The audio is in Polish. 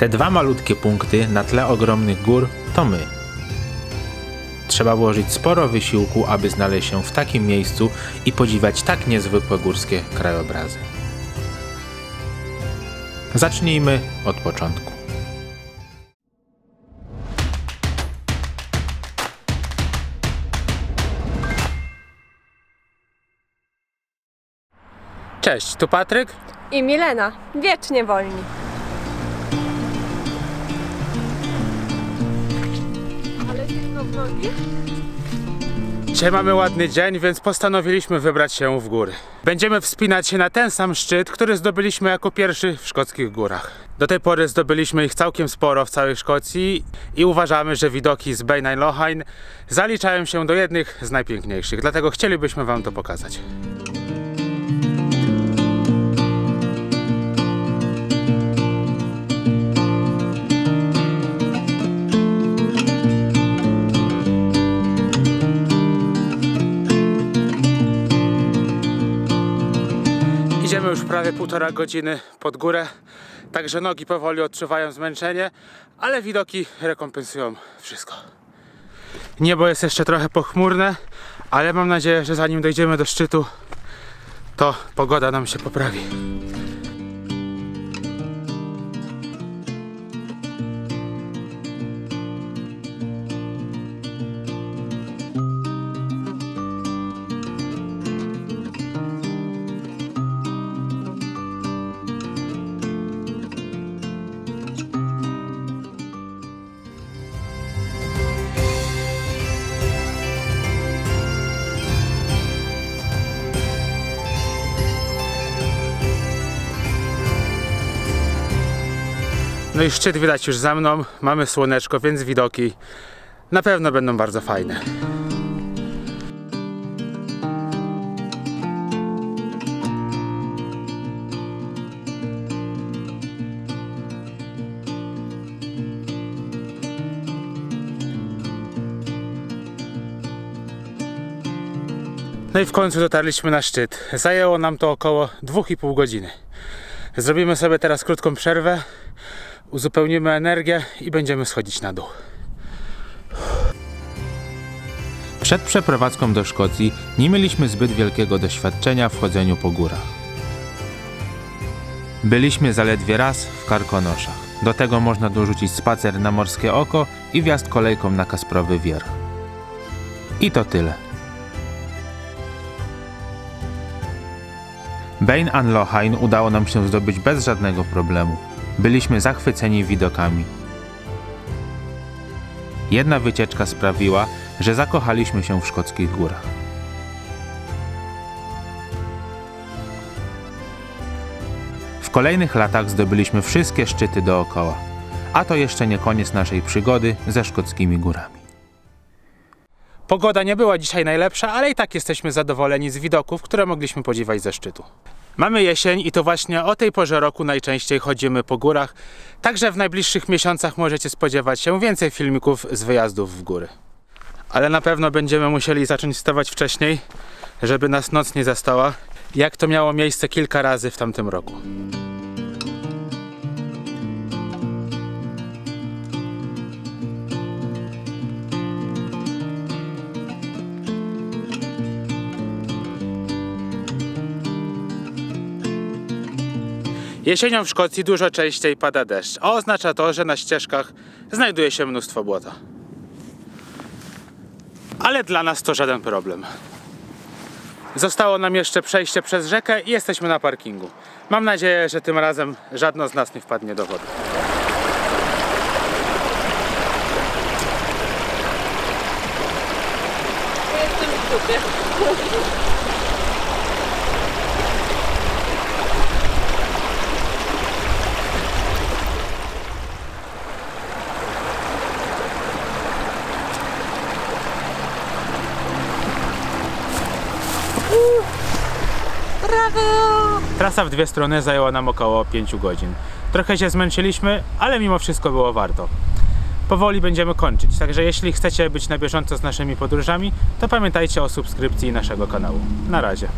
Te dwa malutkie punkty na tle ogromnych gór to my. Trzeba włożyć sporo wysiłku, aby znaleźć się w takim miejscu i podziwiać tak niezwykłe górskie krajobrazy. Zacznijmy od początku. Cześć, tu Patryk. I Milena, wiecznie wolni. Dzisiaj mamy ładny dzień, więc postanowiliśmy wybrać się w góry. Będziemy wspinać się na ten sam szczyt, który zdobyliśmy jako pierwszy w szkockich górach. Do tej pory zdobyliśmy ich całkiem sporo w całej Szkocji i uważamy, że widoki z Bein Lochain zaliczają się do jednych z najpiękniejszych, dlatego chcielibyśmy Wam to pokazać. Już prawie półtora godziny pod górę, także nogi powoli odczuwają zmęczenie, ale widoki rekompensują wszystko. Niebo jest jeszcze trochę pochmurne, ale mam nadzieję, że zanim dojdziemy do szczytu, to pogoda nam się poprawi. No i szczyt widać już za mną, mamy słoneczko, więc widoki na pewno będą bardzo fajne. No i w końcu dotarliśmy na szczyt. Zajęło nam to około 2,5 godziny. Zrobimy sobie teraz krótką przerwę, uzupełnimy energię i będziemy schodzić na dół. Przed przeprowadzką do Szkocji nie mieliśmy zbyt wielkiego doświadczenia w chodzeniu po górach. Byliśmy zaledwie raz w Karkonoszach. Do tego można dorzucić spacer na Morskie Oko i wjazd kolejką na Kasprowy Wierch. I to tyle. Bain an Lochain udało nam się zdobyć bez żadnego problemu. Byliśmy zachwyceni widokami. Jedna wycieczka sprawiła, że zakochaliśmy się w szkockich górach. W kolejnych latach zdobyliśmy wszystkie szczyty dookoła. A to jeszcze nie koniec naszej przygody ze szkockimi górami. Pogoda nie była dzisiaj najlepsza, ale i tak jesteśmy zadowoleni z widoków, które mogliśmy podziwiać ze szczytu. Mamy jesień i to właśnie o tej porze roku najczęściej chodzimy po górach, także w najbliższych miesiącach możecie spodziewać się więcej filmików z wyjazdów w góry. Ale na pewno będziemy musieli zacząć wstawać wcześniej, żeby nas noc nie zastała, jak to miało miejsce kilka razy w tamtym roku. Jesienią w Szkocji dużo częściej pada deszcz, a oznacza to, że na ścieżkach znajduje się mnóstwo błota. Ale dla nas to żaden problem. Zostało nam jeszcze przejście przez rzekę i jesteśmy na parkingu. Mam nadzieję, że tym razem żadno z nas nie wpadnie do wody. Trasa w dwie strony zajęła nam około 5 godzin. Trochę się zmęczyliśmy, ale mimo wszystko było warto. Powoli będziemy kończyć, także jeśli chcecie być na bieżąco z naszymi podróżami, to pamiętajcie o subskrypcji naszego kanału. Na razie.